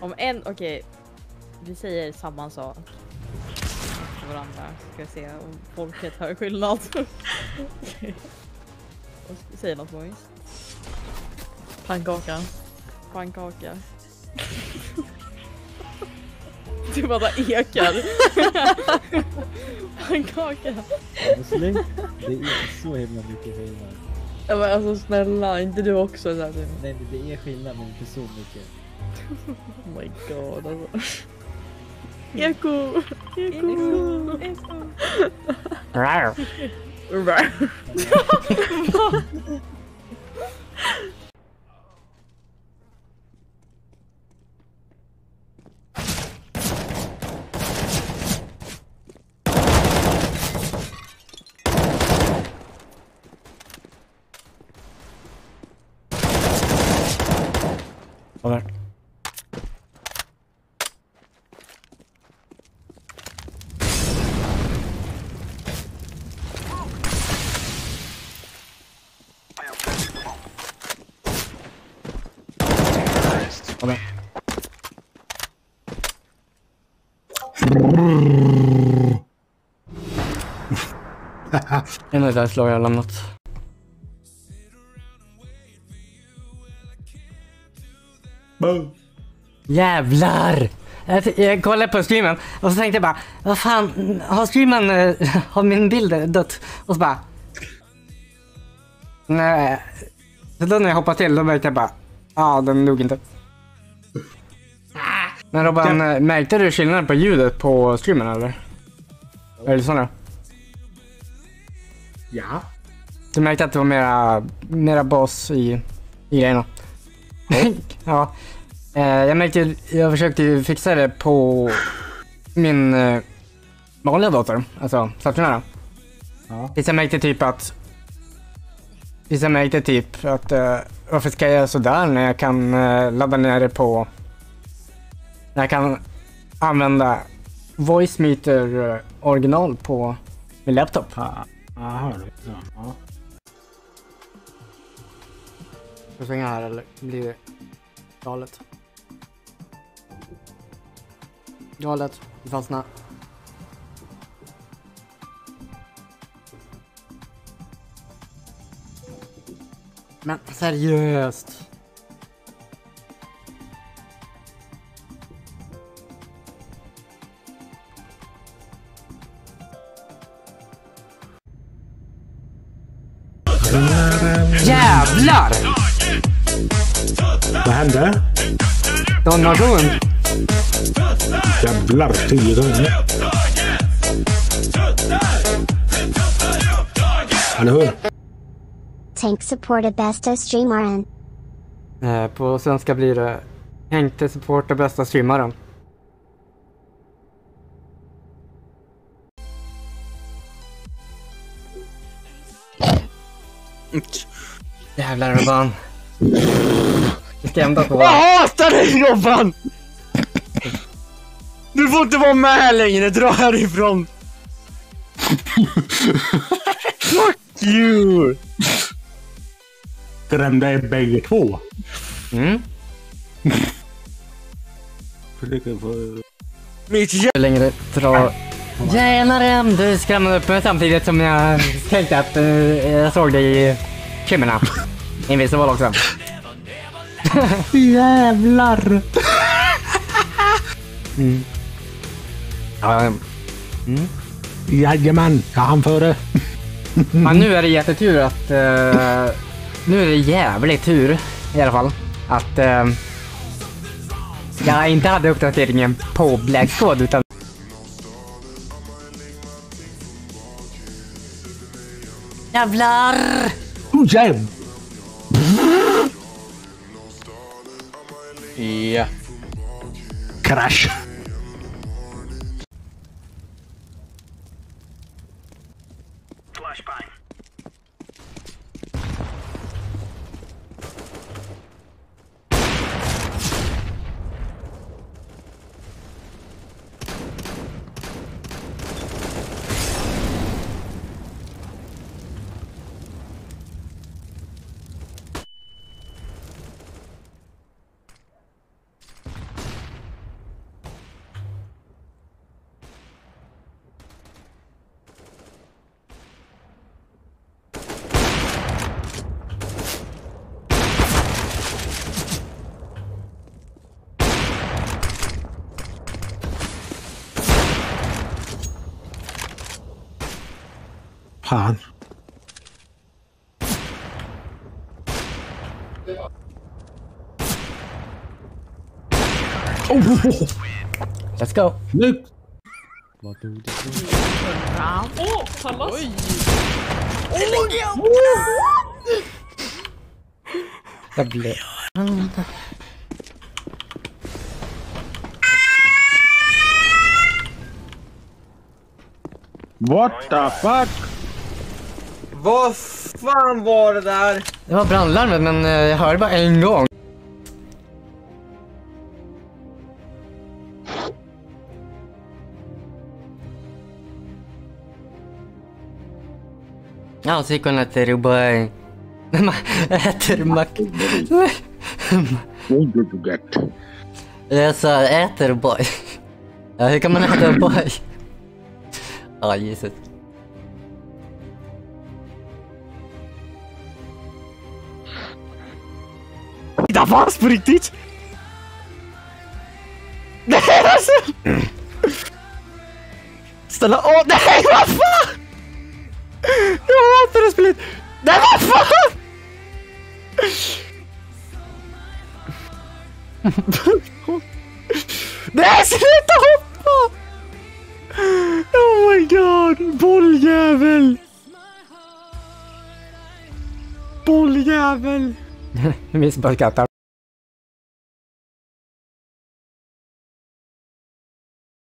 Om en, okej. Vi säger samma sak. Till varandra. Ska se om folket hör skillnad. Och Säg något Mois. Pannkaka. Pannkaka. Du bara ekar. Pannkaka. Honestly, det är så himla mycket skillnad. Ja, men alltså snälla, inte du också så här, typ. Nej, det är skillnad men inte så mycket. oh my god. Yaku! Yaku! Yaku! Rar! Rar! En av där slag jag har lämnat. Jävlar! Jag, jag kollade på streamen och så tänkte jag bara, vad fan, har streamen, eh, har min bild dött? Och så bara... Nej. Så då när jag hoppade till, då märkte jag bara, ja ah, den dog inte. Men Robban, eh, märkte du skillnaden på ljudet på streamen eller? Eller lyssnade Ja. du? märkte att det var mera, mera bas i, i grejerna? ja. Eh, jag märkte, jag försökte fixa det på min eh, vanliga dator, alltså stationära. Ja. Tills jag märkte typ att, tills jag märkte typ att varför ska jag göra sådär när jag kan ladda ner det på, jag kan använda voice meter eh, original på min laptop. Ja, Jaha, du. Ja, ja. Ska jag svänga här eller blir det galet? Galet. Det fastnar. Men seriöst. Jävlar! Vad hände? Donation. Jävlar, tio gånger. Eller hur? Tank supported bästa streamaren. Eh, på svenska blir det Hängte supporta bästa streamaren. Jävlar Robban. Ska ändå på. Jag hatar dig Robban! Du får inte vara med längre, dra härifrån! Fuck you! Skrämde er bägge två. Mm. Mitt jä- Hur länge det drar. Tjenare! Du skrämde upp mig samtidigt som jag tänkte att eh, jag såg dig i filmerna. Invisible också. Jävlar! Mm. Ja, Jajamän, jag hann före. men nu är det jättetur att... eh, nu är det jävligt tur i alla fall. Att eh, jag inte hade uppdateringen på Black Squad utan... Jävlar! Jam. Yeah. Crash. Flashbang. Fan. Oh, Let's go. snyggt! Vad tog det? Åh, pallas! Jag blev... What the fuck? Vad fan var det där? Det var brandlarmet men eh, jag hörde bara en gång. Ja, så gick hon och äter Dubai. Äter mack... Jag sa äter boy. Ja, hur kan man äta boy? Ja, Jesus. Det fanns på riktigt! Nej alltså! Ställa åh nej vad fan! Jag hatar det spelet! Nej vad fan! Nej sluta hoppa! Oh my god! Bolljävel! Bolljävel! Vi bara skrattar.